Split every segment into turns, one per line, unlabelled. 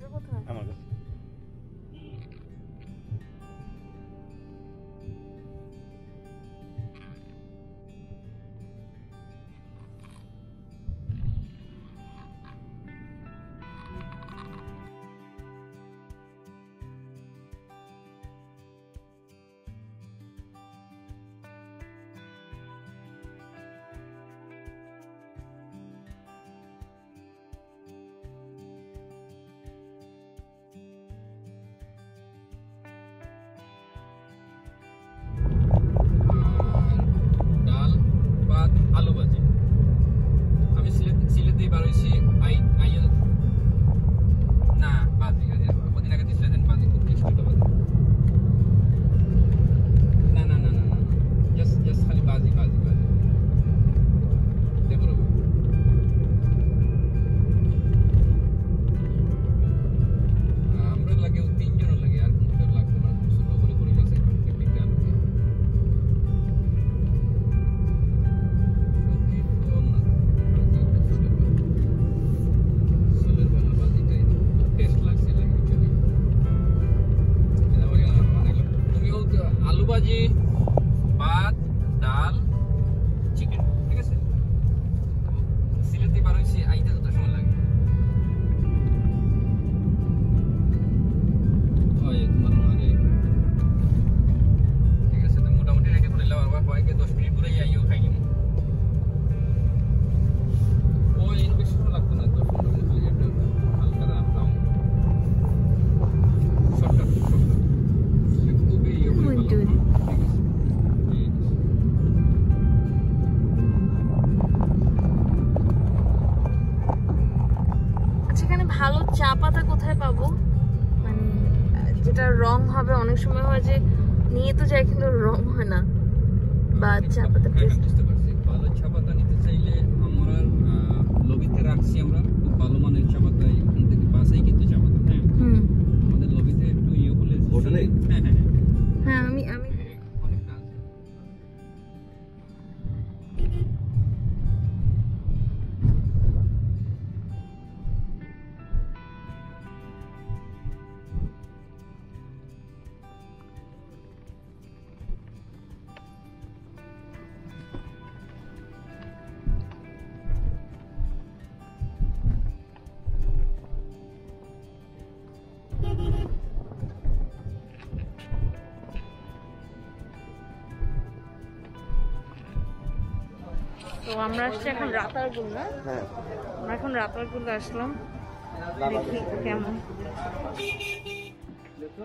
You're welcome. I'm gonna go. তো আমরা
আসছি এখন
রাতারগুল্লা।
আমরা এখন রাতারগুল্লা আসলাম। দেখি কেমন।
দেখো।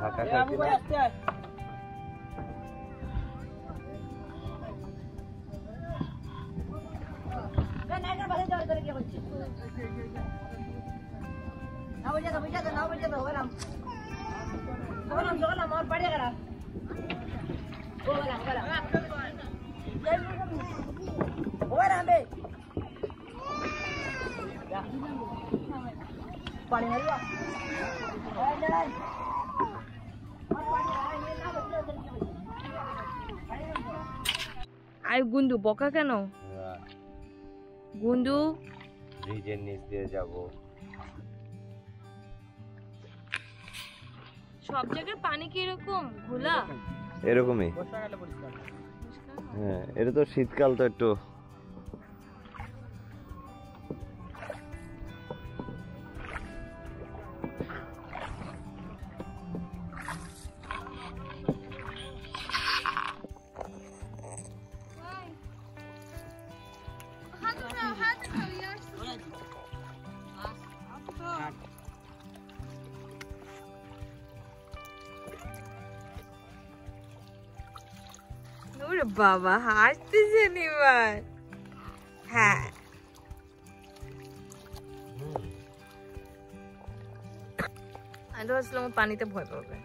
La caja tiene... पाणी
আর গুন্ডু বকা কেন? হ্যাঁ। গুন্ডু
ব্রিজের নিচ দিয়ে যাব।
সব জায়গায় পানি কি এরকম ঘোলা?
এরকমই। হ্যাঁ এটা তো শীতকাল তো একটু
বাবা হাসতেছেন এবার হ্যাঁ। আমি তো ভাবছিলাম পানিতে ভয় পাবে।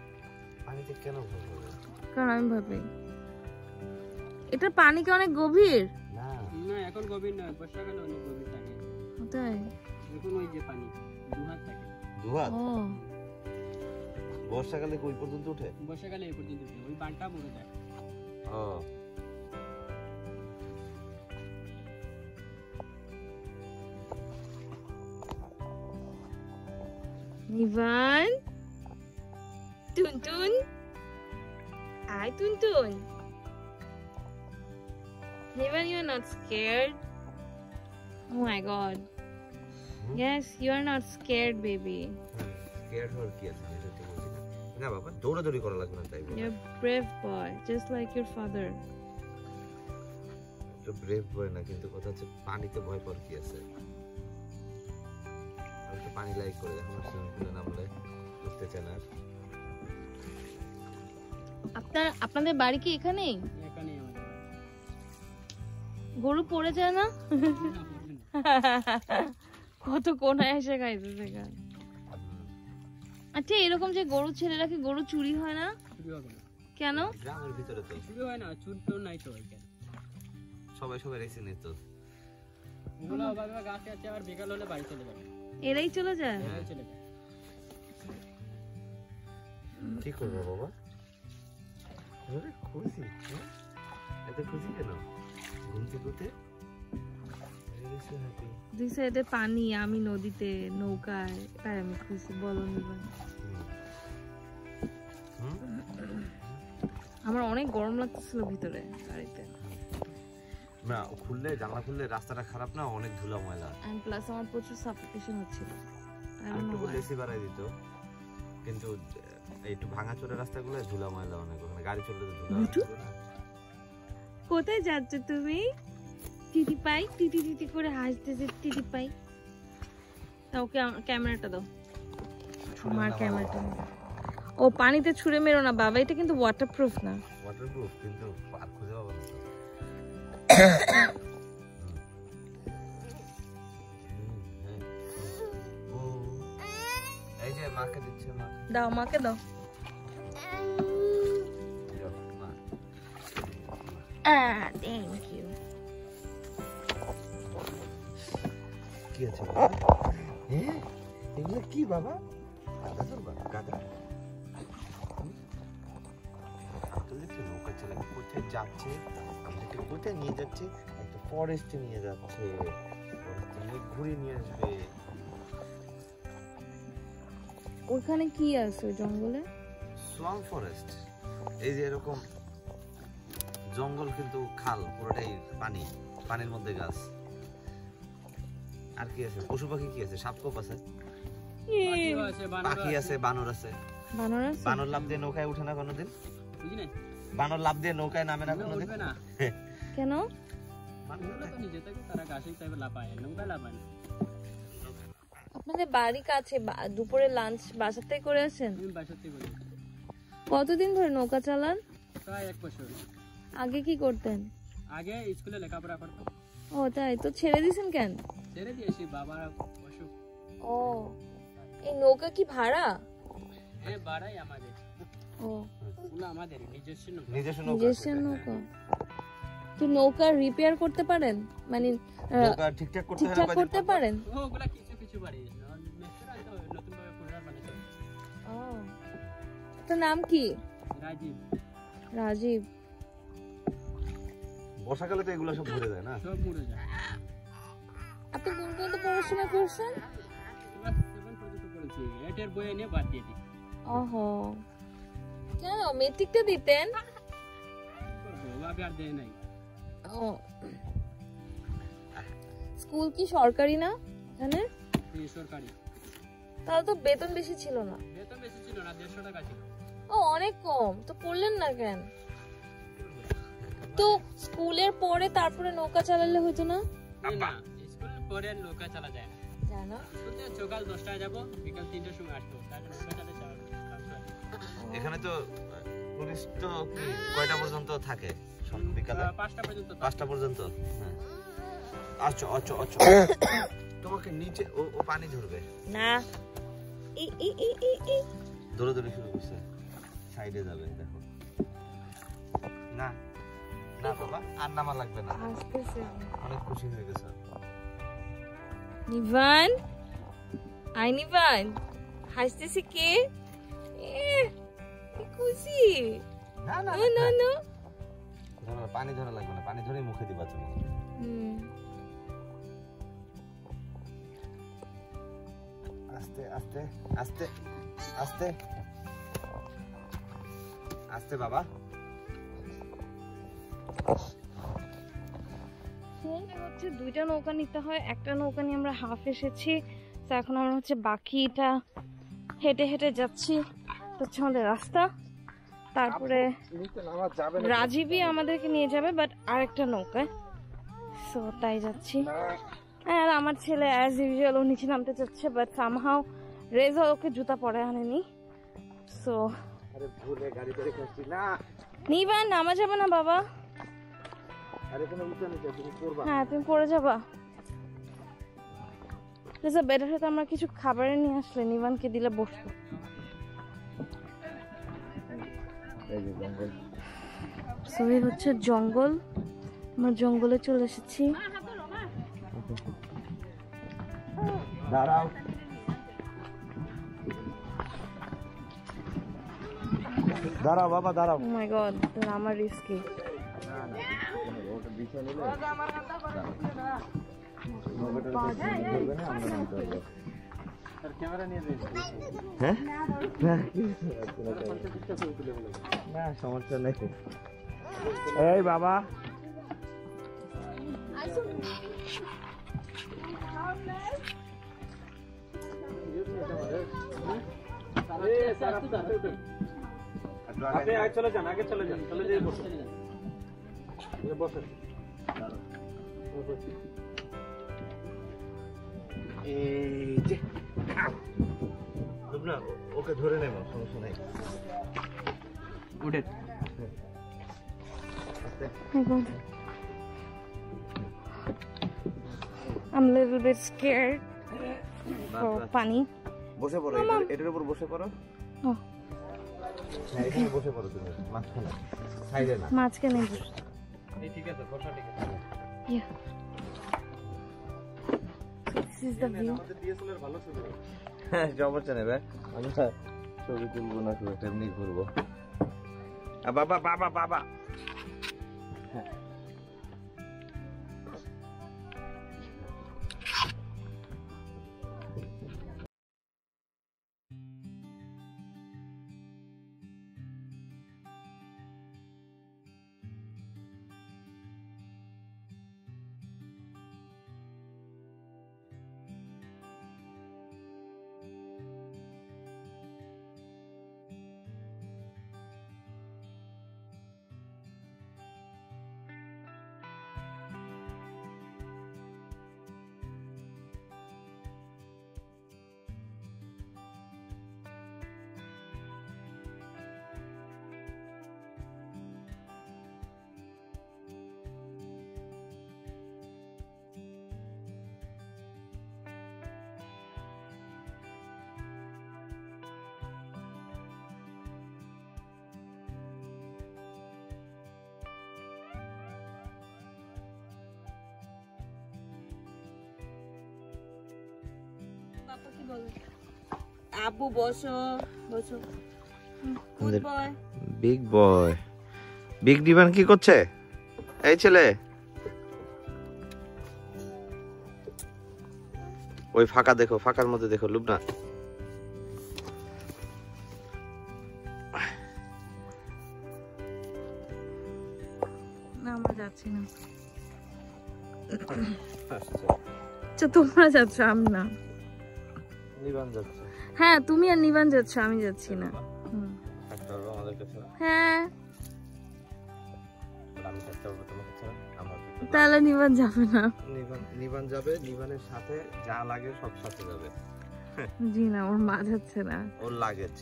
পানিতে কেন ভয় করবে?
কারণ আমি ভয় পাই। এটা পানি কি অনেক গভীর?
না।
না এখন গভীর নয় বর্ষাকালে অনেক গভীর থাকে।
তাই?
এখন ওই যে পানি দু থাকে।
দুহাত?
ও।
বর্ষাকালে কই পর্যন্ত উঠে?
বর্ষাকালে এই পর্যন্ত উঠে। ওই বানটা মরে যায়।
ও।
নিবান Tuntun I Tuntun Nivan, you are not scared. Oh my god. Yes, you are not scared, baby.
Scared হওয়ার কি আছে এটা ঠিক বলছি না। না বাবা দৌড়াদৌড়ি করা লাগবে না তাই বলে
You're a brave boy, just like your father.
তো ব্রেভ বয় না কিন্তু কথা হচ্ছে পানিতে ভয় পাওয়ার কি আছে আমি তো পানি লাইক করে এখন সুইমিং পুলে নামলে উঠতে চায় না আর।
আপনার আপনাদের বাড়ি কি এখানেই?
এখানেই আমাদের
গরু পড়ে যায় না। কত কোনায় এসে খাইতেছে গান আচ্ছা এরকম যে গরু ছেড়ে রাখে গরু চুরি হয় না? কেন?
গ্রামের ভিতরে তো।
চুরি হয় না চুর তো নাই তো
সবাই সবাই রেসে নিত
ওগুলো অভাবে গাছে আছে আবার বিকাল হলে বাড়ি চলে যাবে।
এরাই চলে যায়?
কি করব বাবা? খুশি? এত খুশি কেন? ঘুমতে ঘুরতে
দুই সাইডে পানি আমি নদীতে নৌকায় তাই আমি খুশি বলো আমার অনেক গরম লাগতেছিল ভিতরে গাড়িতে।
না খুললে জানলা খুললে রাস্তাটা খারাপ না অনেক ধুলা ময়লা।
এন্ড প্লাস আমার প্রচুর সাফোকেশন হচ্ছিল।
একটু. এসি বাড়াই দিত। কিন্তু একটু ভাঙা চোরা রাস্তাগুলো ধুলা ময়লা অনেক ওখানে গাড়ি চললে তো ধুলা।
কোথায় যাচ্ছ তুমি? টিটি পাই টিটি টিটি করে হাসতেছে টিটি পাই। তা ওকে ক্যামেরাটা দাও। আমার ক্যামেরাটা। ও পানিতে ছুঁড়ে মেরো না বাবা। এটা কিন্তু ওয়াটারপ্রুফ না।
ওয়াটারপ্রুফ কিন্তু
দাও মাকে দাও
মা।
থ্যাংক
কি আছে বাবা? হ্যাঁ? এগুলো কি বাবা গাধা ধরবা গাধা কোথায় যাচ্ছে আমাদেরকে কোথায় নিয়ে যাচ্ছে? একটা ফরেস্টে নিয়ে যাচ্ছে। ফরেস্টে নিয়ে ঘুরে নিয়ে আসবে।
ওখানে কি আছে জঙ্গলে?
সোয়াম ফরেস্ট এই যে এরকম জঙ্গল কিন্তু খাল পুরোটাই পানি পানির মধ্যে গাছ। আর কি আছে? পশু পাখি কি আছে? সাপকোপ আছে?
আছে
পাখি আছে। বানর আছে।
বানর আছে?
বানর লাভ দিয়ে নৌকায় উঠে না কোনোদিন?
বুঝি
বানর লাভ দিয়ে নৌকায় নামে না কোনোদিন?
কেন? আপনাদের বাড়ি কাছে দুপুরে লাঞ্চ করে আসেন?
বাসাতে বলি
কতদিন ধরে নৌকা চালান?
প্রায় এক বছর।
আগে কি করতেন?
আগে স্কুলে লেখাপড়া করতো
ও তাই তো ছেড়ে দিয়েছেন কেন?
ছেড়ে দিয়েছি বাবার অসুখ।
ও এই নৌকা কি ভাড়া?
এ বাড়াই আমাদের।
ও
নিজস্ব নৌকা।
তো রিপেয়ার করতে পারেন? মানে
হ্যাঁ। ঠিকঠাক করতে হয়?
পারেন?
ওগুলা কিছু কিছু বাড়ি নতুন ভাবে পুনরার
ও। তো নাম কি?
রাজীব।
রাজীব।
বর্ষাকালে তো এগুলো সব ঘুরে যায় না?
সব মরে যায়।
আপনি কোন পর্যন্ত পড়াশোনা করছেন?
সেভেন পর্যন্ত পড়েছি এটের বইয়ে নিয়ে বাদ দিয়ে দিই।
ওহো। কেন মেট্রিকটা দিতেন। স্কুল কি সরকারি না এখানে?
সরকারি
তাহলে তো বেতন বেশি ছিল না।
বেতন বেশি ছিল না দেড়শো টাকা ছিল
ও, অনেক কম। তো পড়লেন না কেন? তো স্কুলের পরে তারপরে নৌকা চালালে হতো না?
না স্কুল পরে নৌকা চালা যায় না
জানো
সকাল দশটায় যাব, বিকাল তিনটার সময় আসব। চালাতে যাওয়ার
এখানে তো পুলিশ তো কি কয়টা পর্যন্ত থাকে? বিকালে?
পাঁচটা পর্যন্ত
পাঁচটা পর্যন্ত? হ্যাঁ। আচ্ছা আচ্ছা আচ্ছা। তোমাকে নিচে ও ও পানি ধরবে?
না। ই ই ই ই ই।
দৌড়ে দৌড়ে শুরু করছে। সাইডে যাবে দেখো। না না বাবা আর নামা লাগবে না।
আসতেছে।
অনেক খুশি হয়ে গেছে।
নিভান? আই নিভান। হাসতেছে কি? খুশি?
না না
নো নো।
ধরো, পানি ধরা লাগবে না পানি ধরেই মুখে দিবা তুমি। আস্তে আস্তে আস্তে আস্তে। আস্তে বাবা।
হচ্ছে দুইটা নৌকা নিতে হয় একটা নৌকা নিয়ে আমরা হাফ এসেছি। তো এখন আমরা হচ্ছে বাকিটা হেঁটে হেঁটে যাচ্ছি। হচ্ছে আমাদের রাস্তা। তারপরে রাজীবই আমাদেরকে নিয়ে যাবে বাট আরেকটা নৌকায়। সো তাই যাচ্ছি। আর আমার ছেলে অ্যাজ ইউজুয়াল ও নিচে নামতে চাচ্ছে বাট সামহাও রেজা ওকে জুতা পরে আনেনি। সো
আরে ভুলে গাড়ি করে খাচ্ছি না।
নিবান নামা যাবে না বাবা। হ্যাঁ তুমি পড়ে যাবা। বেটার সাথে আমরা কিছু খাবারে নিয়ে আসলে নিবানকে দিলে বসতো
এই যে জঙ্গল।
সো এই হচ্ছে জঙ্গল। আমরা জঙ্গলে চলে এসেছি।
দাঁড়াও। দাঁড়াও বাবা দাঁড়াও।
ও মাই গড আমার রিস্কি
হ্যাঁ? না। সমস্যা নেই। এই বাবা।
আপনি আগে চলে যান আগে চলে যান চলে যেয়ে বসেন
এই যে। না ওকে ধরে নেব সমস্যা নেই।
উঠে.
I'm a little bit scared for পানি।
বসে পড়ো এটার- উপর বসে পড়ো। হ্যাঁ এখানে বসে পড়ো তুমি মাঝখানে। সাইডে না।
মাঝখানে বস।
এই ঠিক আছে বসা ঠিক আছে।
Yeah. This is the view.
হ্যাঁ সমস্যা নেবে ভাই। আমি তো ছবি তুলবো না শুধু এমনি ঘুরবো। বাবা বাবা বাবা।
আব্বু বসো বসো।
বিগ বয় বিগ ডিমান কি করছে? এই ছেলে। ওই ফাঁকা দেখো ফাঁকার মধ্যে দেখো লুবনা
না আচ্ছা তোমরা যাচ্ছ আমি না।
নিবান যাচ্ছে।
হ্যাঁ তুমি আর নিবান যাচ্ছ আমি যাচ্ছি না।
থাকতে হবে আমাদের কাছে।
হ্যাঁ।
আমি থাকতে হবে তোমার কাছে আমার
তাহলে নিবান যাবে না।
নিবান নিবান যাবে নিবানের সাথে যা লাগে সব সাথে যাবে।
জি না ওর মা যাচ্ছে না।
ওর লাগেজ।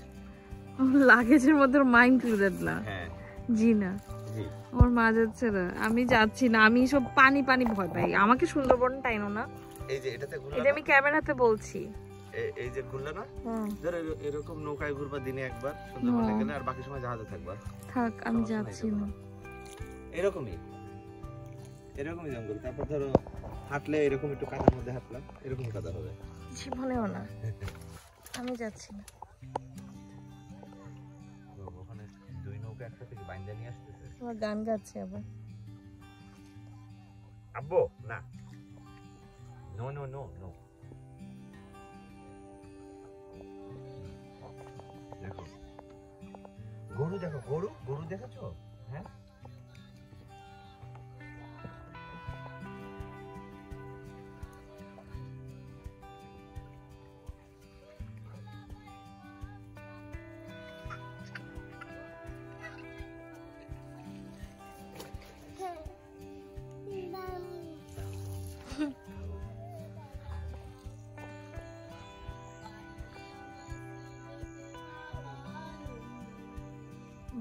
ওর লাগেজের মধ্যে ওর মা ইনক্লুডেড না।
হ্যাঁ।
জি না। আমার মা যাচ্ছে না। আমি যাচ্ছি না আমি সব পানি পানি ভয় পাই। আমাকে সুন্দরবন টাইনো না।
এই যে এটাতে
এটা আমি ক্যামেরাতে বলছি।
এই যে ঘুরলা না? ধর এর- এরকম নৌকায় ঘুরবা দিনে একবার সুন্দরবনে। গেলে আর বাকি সময় জাহাজে থাকবা।
থাক আমি যাচ্ছি না।
এরকমই? এরকমই জঙ্গল। তারপর ধরো হাঁটলে এরকম একটু কাদার মধ্যে হাঁটলাম এরকম কাদা হবে।
জীবনেও না। আমি যাচ্ছি না।
ওখানে দুই নৌকা একসাথে বাইন্দা নিয়ে আসতেছে?
আমার গান গাচ্ছে আবার।
আব্বু না। No no no no. গরু দেখো গরু গরু দেখেছ? হ্যাঁ?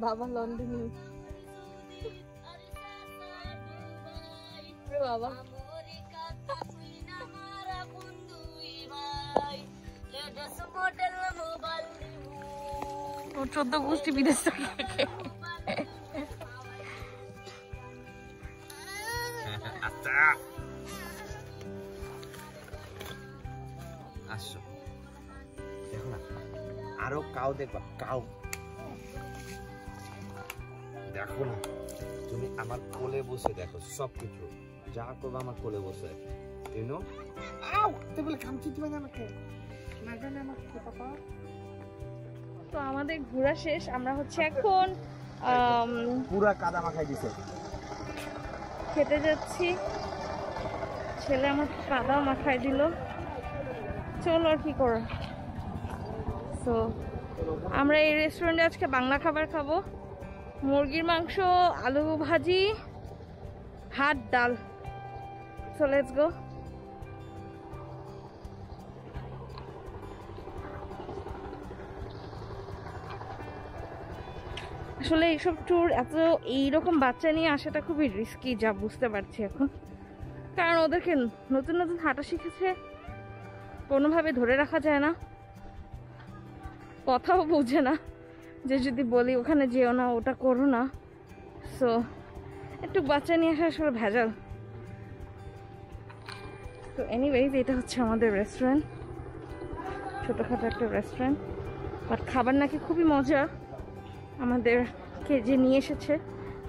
বাবা লন্ডনে বাবা। ও চোদ্দ গোষ্ঠী বিদেশ থেকে
আসো। দেখো আরও কাউ দেখবা কাউ। দেখো না তুমি আমার কোলে বসে দেখো সব কিছু যা করব আমার কোলে বসে। ইউনো আউ টেবিলে খামচি দিবে না আমাকে? মারবে না আমাকে পাপা
তো আমাদের ঘোরা শেষ আমরা হচ্ছে এখন
পুরা কাদা মাখাই দিছে।
খেতে যাচ্ছি। ছেলে আমার কাদা মাখায় দিল। চলো আর কি করো তো আমরা এই রেস্টুরেন্টে আজকে বাংলা খাবার খাব। মুরগির মাংস, আলু ভাজি ভাত ডাল। সো গো আসলে এইসব ট্যুর এত এইরকম বাচ্চা নিয়ে আসাটা খুবই রিস্কি যা বুঝতে পারছি এখন। কারণ ওদেরকে নতুন নতুন হাঁটা শিখেছে, কোনোভাবে ধরে রাখা যায় না। কথাও বোঝে না। যে যদি বলি ওখানে যেও না, ওটা করো না। সো একটু বাচ্চা নিয়ে আসা আসলে ভেজাল। তো এনিওয়েজ এটা হচ্ছে আমাদের রেস্টুরেন্ট ছোটোখাটো একটা রেস্টুরেন্ট বাট খাবার নাকি খুবই মজা। আমাদের কে যে নিয়ে এসেছে,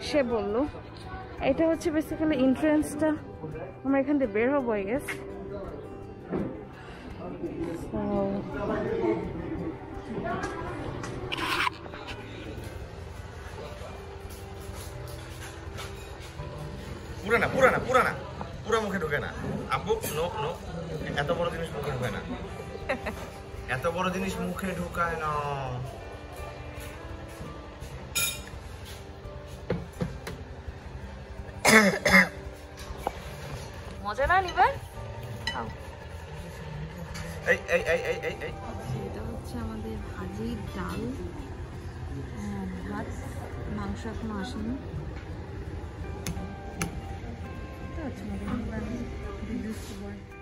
সে বলল। এটা হচ্ছে বেসিক্যালি ইন্ট্রেন্সটা আমরা এখান থেকে বের হব আই গেস
পুরা না পুরা না পুরা না পুরা মুখে ঢোকে না। আব্বু নো নো। এত বড় জিনিস মুখে ঢোকে না। এত বড় জিনিস মুখে ঢোকায় না।
মজা না
এই এই এই এই এই এই।
এটা হচ্ছে আমাদের ভাজি ডাল। ভাত। মাংস এখনও আসেনি। এটা হচ্ছে আমাদের বিদ্যুৎ